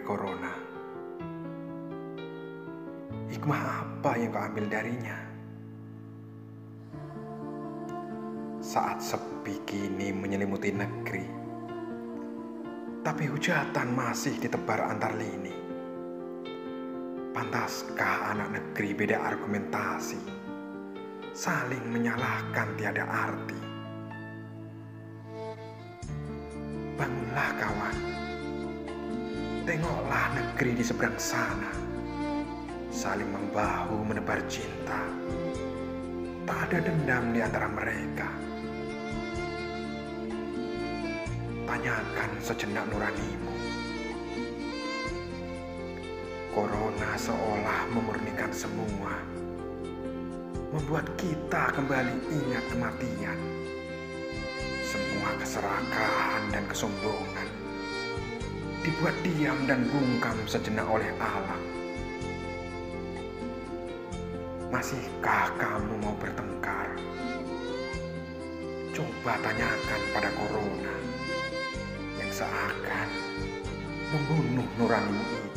corona. Hikmah apa yang kau ambil darinya? Saat sepi kini menyelimuti negeri, tapi hujatan masih ditebar antar lini. Pantaskah anak negeri beda argumentasi, saling menyalahkan tiada arti? Bangunlah kawan, tengoklah negeri di seberang sana, saling membahu menebar cinta. Tak ada dendam di antara mereka. Tanyakan sejenak nuranimu. Corona seolah memurnikan semua, membuat kita kembali ingat kematian. Semua keserakahan dan kesombongan dibuat diam dan bungkam sejenak oleh alam. Masihkah kamu mau bertengkar? Coba tanyakan pada corona yang seakan membunuh nuranimu itu.